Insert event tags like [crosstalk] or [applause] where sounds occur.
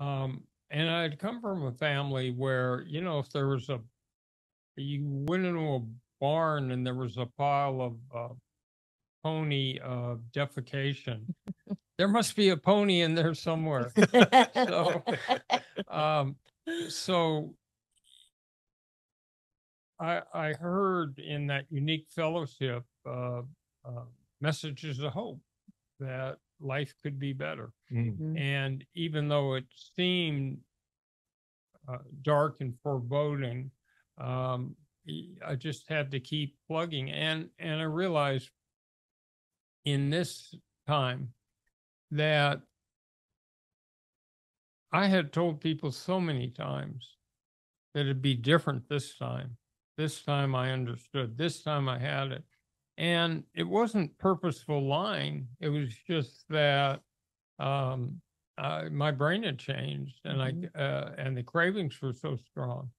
Um, and I'd come from a family where, you know, if there was a, you went into a barn and there was a pile of, uh, pony, uh, defecation. [laughs] There must be a pony in there somewhere. [laughs] So, um, so I, I heard in that unique fellowship, uh, uh, messages of hope that life could be better. Mm. And even though it seemed uh, dark and foreboding, um, y- I just had to keep plugging. And and I realized in this time that I had told people so many times that it'd be different this time. This time I understood. This time I had it. And it wasn't purposeful lying. It was just that um, uh, my brain had changed and I, uh, and the cravings were so strong.